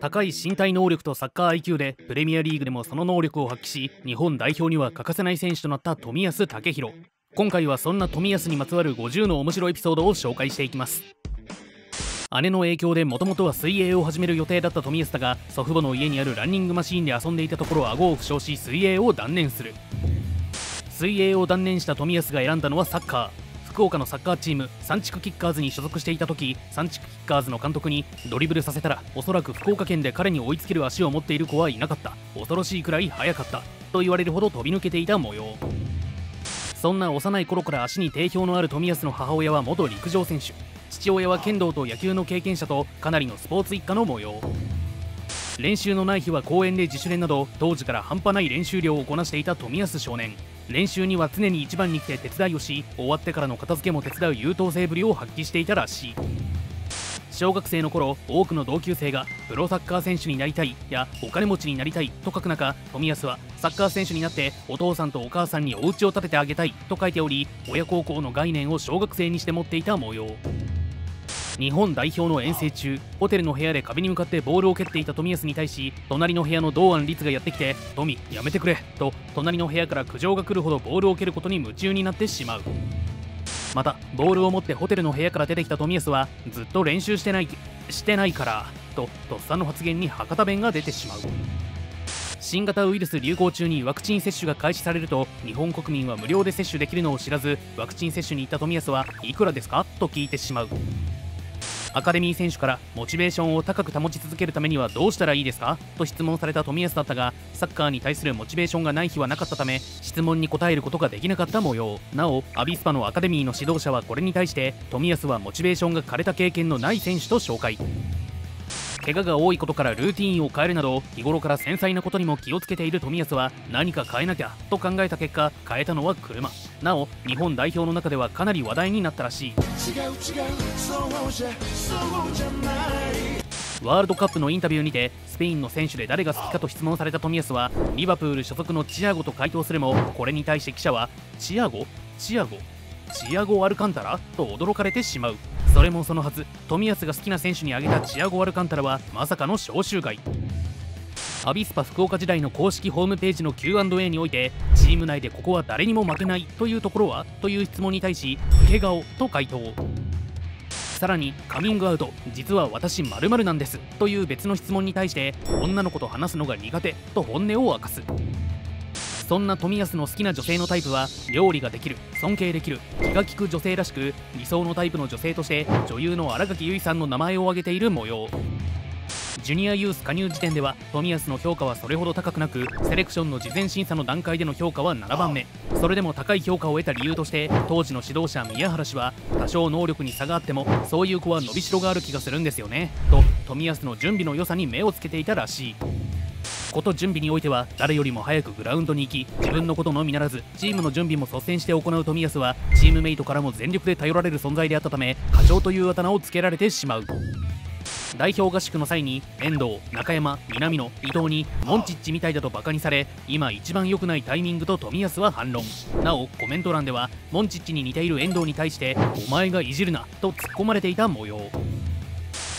高い身体能力とサッカー IQ でプレミアリーグでもその能力を発揮し日本代表には欠かせない選手となった冨安健洋今回はそんな冨安にまつわる50の面白いエピソードを紹介していきます。姉の影響でもともとは水泳を始める予定だった冨安だが祖父母の家にあるランニングマシーンで遊んでいたところ顎を負傷し水泳を断念する。水泳を断念した冨安が選んだのはサッカー。福岡のサッカーチームサンチクキッカーズに所属していた時サンチクキッカーズの監督にドリブルさせたらおそらく福岡県で彼に追いつける足を持っている子はいなかった。恐ろしいくらい速かった。と言われるほど飛び抜けていた模様。そんな幼い頃から足に定評のある冨安の母親は元陸上選手。父親は剣道と野球の経験者とかなりのスポーツ一家の模様。練習のない日は公園で自主練など当時から半端ない練習量をこなしていた冨安少年。練習には常に一番に来て手伝いをし終わってからの片付けも手伝う優等生ぶりを発揮していたらしい。小学生の頃多くの同級生がプロサッカー選手になりたいやお金持ちになりたいと書く中冨安はサッカー選手になってお父さんとお母さんにお家を建ててあげたいと書いており親孝行の概念を小学生にして持っていた模様。日本代表の遠征中ホテルの部屋で壁に向かってボールを蹴っていた冨安に対し隣の部屋の堂安律がやってきて「富やめてくれ」と隣の部屋から苦情が来るほどボールを蹴ることに夢中になってしまう。またボールを持ってホテルの部屋から出てきた冨安はずっと練習してないしてないからととっさの発言に博多弁が出てしまう。新型ウイルス流行中にワクチン接種が開始されると日本国民は無料で接種できるのを知らずワクチン接種に行った冨安はいくらですか？と聞いてしまう。アカデミー選手からモチベーションを高く保ち続けるためにはどうしたらいいですか？と質問された冨安だったがサッカーに対するモチベーションがない日はなかったため質問に答えることができなかった模様。なおアビスパのアカデミーの指導者はこれに対して冨安はモチベーションが枯れた経験のない選手と紹介。怪我が多いことからルーティンを変えるなど日頃から繊細なことにも気をつけている冨安は何か変えなきゃと考えた結果変えたのは車。なお日本代表の中ではかなり話題になったらしい。ワールドカップのインタビューにてスペインの選手で誰が好きかと質問された冨安はリバプール所属のチアゴと回答するもこれに対して記者はチアゴ？チアゴチアゴ・アルカンタラ？と驚かれてしまう。それもそのはず。冨安が好きな選手に挙げたチアゴ・アルカンタラはまさかの招集外。アビスパ福岡時代の公式ホームページの Q&A においてチーム内でここは誰にも負けないというところはという質問に対し老け顔と回答。さらにカミングアウト実は私〇〇なんですという別の質問に対して女の子と話すのが苦手と本音を明かす。そんな冨安の好きな女性のタイプは料理ができる尊敬できる気が利く女性らしく理想のタイプの女性として女優の新垣結衣さんの名前を挙げている模様。ジュニアユース加入時点では冨安の評価はそれほど高くなくセレクションの事前審査の段階での評価は7番目。それでも高い評価を得た理由として当時の指導者宮原氏は多少能力に差があってもそういう子は伸びしろがある気がするんですよね。と冨安の準備の良さに目をつけていたらしい。こと準備においては誰よりも早くグラウンドに行き自分のことのみならずチームの準備も率先して行う冨安はチームメイトからも全力で頼られる存在であったため課長というあだ名をつけられてしまう。代表合宿の際に遠藤、中山、南野、伊藤にモンチッチみたいだとバカにされ今一番良くないタイミングと冨安は反論。なおコメント欄ではモンチッチに似ている遠藤に対してお前がいじるなと突っ込まれていた模様。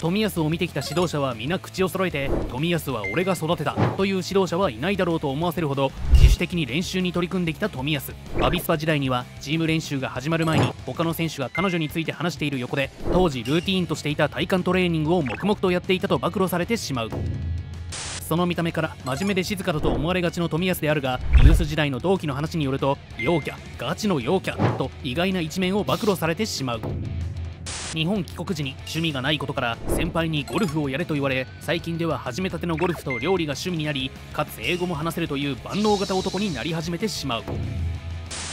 冨安を見てきた指導者は皆口を揃えて冨安は俺が育てたという指導者はいないだろうと思わせるほど自主的に練習に取り組んできた冨安。アビスパ時代にはチーム練習が始まる前に他の選手が彼女について話している横で当時ルーティーンとしていた体幹トレーニングを黙々とやっていたと暴露されてしまう。その見た目から真面目で静かだと思われがちの冨安であるがユース時代の同期の話によると陽キャガチの陽キャと意外な一面を暴露されてしまう。日本帰国時に趣味がないことから先輩にゴルフをやれと言われ最近では始めたてのゴルフと料理が趣味になりかつ英語も話せるという万能型男になり始めてしまう。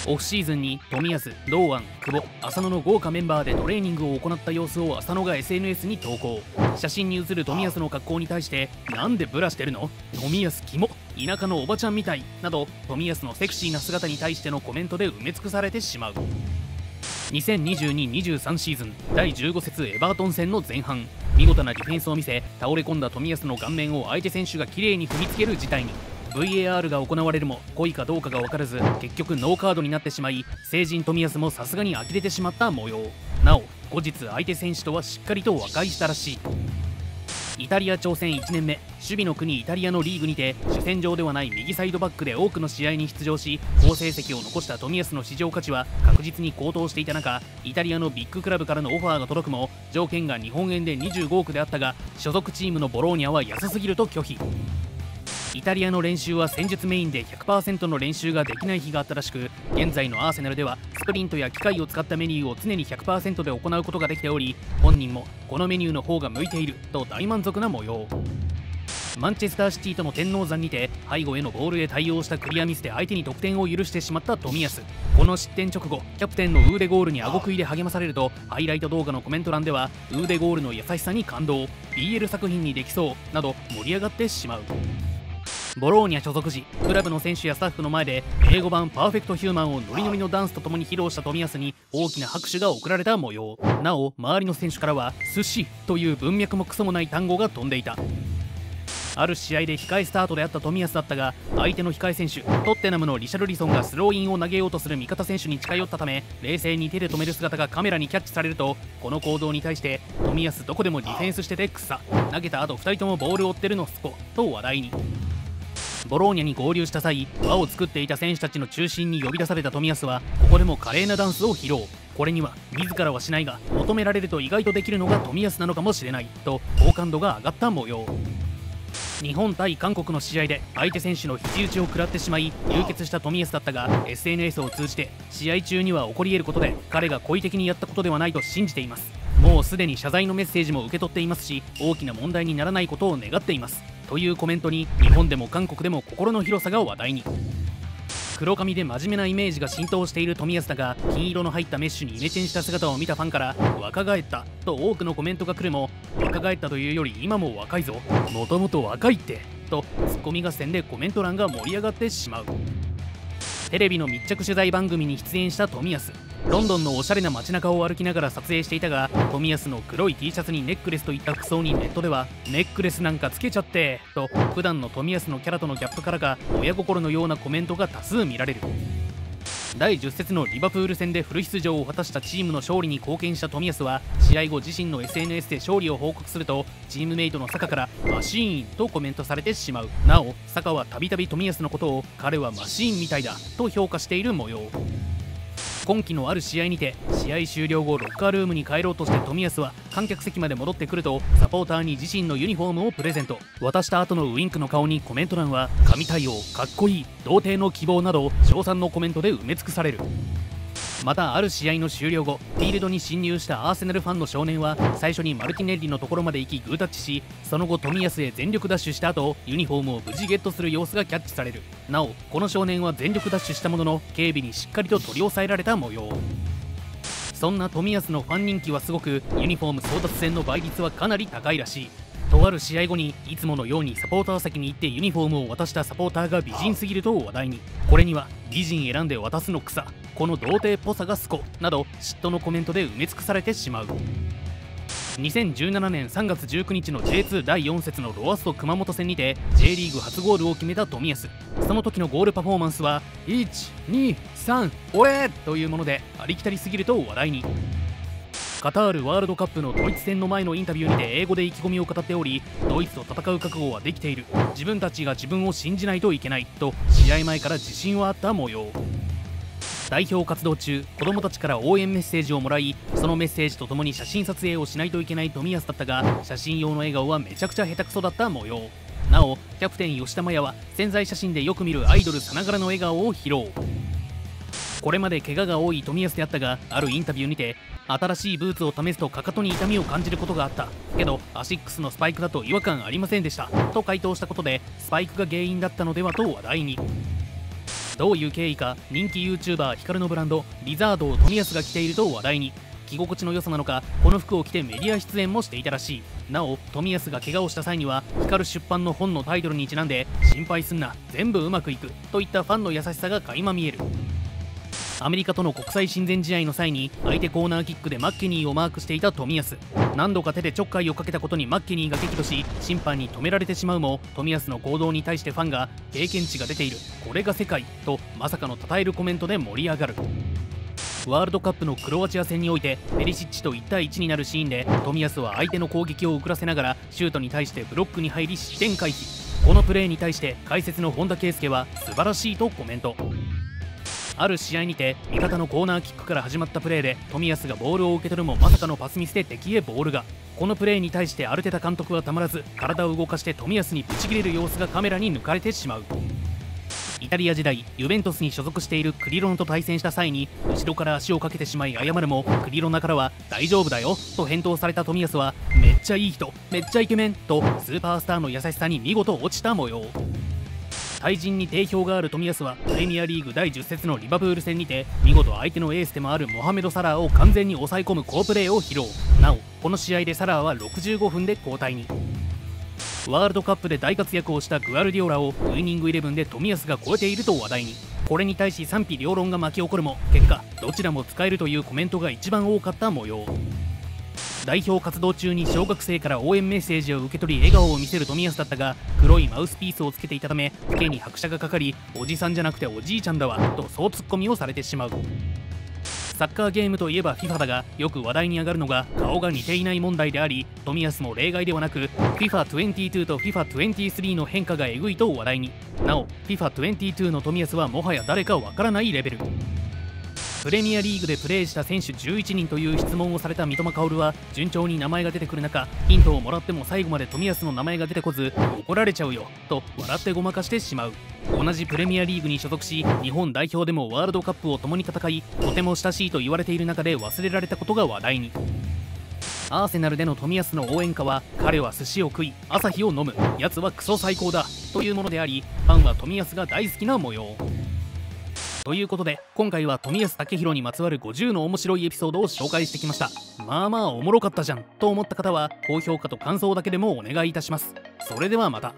オフシーズンに冨安、堂安、久保、浅野の豪華メンバーでトレーニングを行った様子を浅野が SNS に投稿。写真に写る冨安の格好に対してなんでブラしてるの？冨安キモ田舎のおばちゃんみたい。など冨安のセクシーな姿に対してのコメントで埋め尽くされてしまう。2022-23シーズン第15節エバートン戦の前半。見事なディフェンスを見せ倒れ込んだ冨安の顔面を相手選手が綺麗に踏みつける事態に。VAR が行われるも故意かどうかが分からず結局ノーカードになってしまい成人冨安もさすがに呆れてしまった模様。なお後日相手選手とはしっかりと和解したらしい。イタリア挑戦1年目。守備の国イタリアのリーグにて主戦場ではない右サイドバックで多くの試合に出場し好成績を残した冨安の市場価値は確実に高騰していた中イタリアのビッグクラブからのオファーが届くも条件が日本円で25億であったが所属チームのボローニャは安すぎると拒否。イタリアの練習は戦術メインで100%の練習ができない日があったらしく現在のアーセナルではスプリントや機械を使ったメニューを常に100%で行うことができており本人もこのメニューの方が向いていると大満足な模様。マンチェスターシティとの天王山にて背後へのボールへ対応したクリアミスで相手に得点を許してしまった冨安この失点直後キャプテンのウーデゴールに顎食いで励まされるとハイライト動画のコメント欄ではウーデゴールの優しさに感動。BL 作品にできそうなど盛り上がってしまう。ボローニャ所属時クラブの選手やスタッフの前で英語版パーフェクトヒューマンをノリノリのダンスとともに披露した冨安に大きな拍手が送られた模様。なお周りの選手からは寿司という文脈もクソもない単語が飛んでいた。ある試合で控えスタートであった冨安だったが相手の控え選手トッテナムのリシャルリソンがスローインを投げようとする味方選手に近寄ったため冷静に手で止める姿がカメラにキャッチされるとこの行動に対して冨安どこでもディフェンスしてて草投げた後2人ともボールを追ってるのスコと話題に。ボローニャに合流した際輪を作っていた選手たちの中心に呼び出された冨安はここでも華麗なダンスを披露。これには自らはしないが求められると意外とできるのが冨安なのかもしれないと好感度が上がった模様。日本対韓国の試合で相手選手の肘打ちを食らってしまい流血した冨安だったが SNS を通じて試合中には起こり得ることで彼が故意的にやったことではないと信じています。もうすでに謝罪のメッセージも受け取っていますし大きな問題にならないことを願っています。というコメントに日本でも韓国でも心の広さが話題に。黒髪で真面目なイメージが浸透している冨安だが金色の入ったメッシュにイメチェンした姿を見たファンから若返ったと多くのコメントが来るも若返ったというより今も若いぞ。もともと若いってとツッコミ合戦でコメント欄が盛り上がってしまう。テレビの密着取材番組に出演した冨安。ロンドンのおしゃれな街中を歩きながら撮影していたが冨安の黒い T シャツにネックレスといった服装にネットではネックレスなんかつけちゃってと普段の冨安のキャラとのギャップからか親心のようなコメントが多数見られる。第10節のリバプール戦でフル出場を果たしたチームの勝利に貢献した冨安は試合後自身の SNS で勝利を報告するとチームメイトの坂からマシーンとコメントされてしまう。なお坂はたびたび冨安のことを彼はマシーンみたいだと評価している模様。今季のある試合にて試合終了後ロッカールームに帰ろうとして冨安は観客席まで戻ってくるとサポーターに自身のユニフォームをプレゼント。渡した後のウインクの顔にコメント欄は神対応かっこいい童貞の希望など称賛のコメントで埋め尽くされる。またある試合の終了後フィールドに侵入したアーセナルファンの少年は最初にマルティネッリのところまで行きグータッチしその後冨安へ全力ダッシュした後ユニフォームを無事ゲットする様子がキャッチされる。なおこの少年は全力ダッシュしたものの警備にしっかりと取り押さえられた模様。そんな冨安のファン人気はすごくユニフォーム争奪戦の倍率はかなり高いらしい。とある試合後にいつものようにサポーター席に行ってユニフォームを渡したサポーターが美人すぎると話題に。これには美人選んで渡すの草この童貞っぽさがすこなど嫉妬のコメントで埋め尽くされてしまう。2017年3月19日の J2 第4節のロアスト熊本戦にて J リーグ初ゴールを決めた冨安。その時のゴールパフォーマンスは123俺というものでありきたりすぎると話題に。カタールワールドカップのドイツ戦の前のインタビューにて英語で意気込みを語っておりドイツと戦う覚悟はできている。自分たちが自分を信じないといけないと試合前から自信はあった模様。代表活動中子供たちから応援メッセージをもらいそのメッセージとともに写真撮影をしないといけない冨安だったが写真用の笑顔はめちゃくちゃ下手くそだった模様。なおキャプテン吉田麻也は潜在写真でよく見るアイドルさながらの笑顔を披露これまで怪我が多い冨安であったがあるインタビューにて新しいブーツを試すとかかとに痛みを感じることがあった。けどアシックスのスパイクだと違和感ありませんでした。と回答したことでスパイクが原因だったのではと話題に。どういう経緯か？人気 YouTuber ヒカルのブランドリザードを冨安が着ていると話題に。着心地の良さなのか？この服を着てメディア出演もしていたらしい。なお冨安が怪我をした際にはヒカル出版の本のタイトルにちなんで心配すんな。全部うまくいく。といったファンの優しさが垣間見える。アメリカとの国際親善試合の際に相手コーナーキックでマッケニーをマークしていた冨安何度か手でちょっかいをかけたことにマッケニーが激怒し審判に止められてしまうも冨安の行動に対してファンが経験値が出ている。これが世界とまさかの称えるコメントで盛り上がる。ワールドカップのクロアチア戦においてペリシッチと1対1になるシーンで冨安は相手の攻撃を遅らせながらシュートに対してブロックに入り失点回避。このプレーに対して解説の本田圭佑は素晴らしいとコメント。ある試合にて味方のコーナーキックから始まったプレーで冨安がボールを受け取るもまさかのパスミスで敵へボールが。このプレーに対してアルテタ監督はたまらず体を動かして冨安にブチ切れる様子がカメラに抜かれてしまうイタリア時代ユベントスに所属しているクリロナと対戦した際に後ろから足をかけてしまい謝るもクリロナからは大丈夫だよと返答された冨安はめっちゃいい人めっちゃイケメンとスーパースターの優しさに見事落ちた模様。対人に定評がある冨安はプレミアリーグ第10節のリバプール戦にて見事相手のエースでもあるモハメド・サラーを完全に抑え込む好プレーを披露。なおこの試合でサラーは65分で交代に。ワールドカップで大活躍をしたグアルディオラをウイニングイレブンで冨安が超えていると話題に。これに対し賛否両論が巻き起こるも結果どちらも使えるというコメントが一番多かった模様。代表活動中に小学生から応援メッセージを受け取り笑顔を見せる冨安だったが黒いマウスピースをつけていたため付けに拍車がかかりおじさんじゃなくておじいちゃんだわとそうツッコミをされてしまう。サッカーゲームといえば FIFA だがよく話題に上がるのが顔が似ていない問題であり冨安も例外ではなく FIFA22 と FIFA23 の変化がえぐいと話題に。なお FIFA22 の冨安はもはや誰かわからないレベル。プレミアリーグでプレーした選手11人という質問をされた三笘薫は順調に名前が出てくる中ヒントをもらっても最後まで冨安の名前が出てこず怒られちゃうよと笑ってごまかしてしまう。同じプレミアリーグに所属し日本代表でもワールドカップを共に戦いとても親しいと言われている中で忘れられたことが話題に。アーセナルでの冨安の応援歌は彼は寿司を食い朝日を飲む。やつはクソ最高だというものでありファンは冨安が大好きな模様。ということで今回は富安武宏にまつわる50の面白いエピソードを紹介してきました。まあまあおもろかったじゃんと思った方は高評価と感想だけでもお願いいたします。それではまた。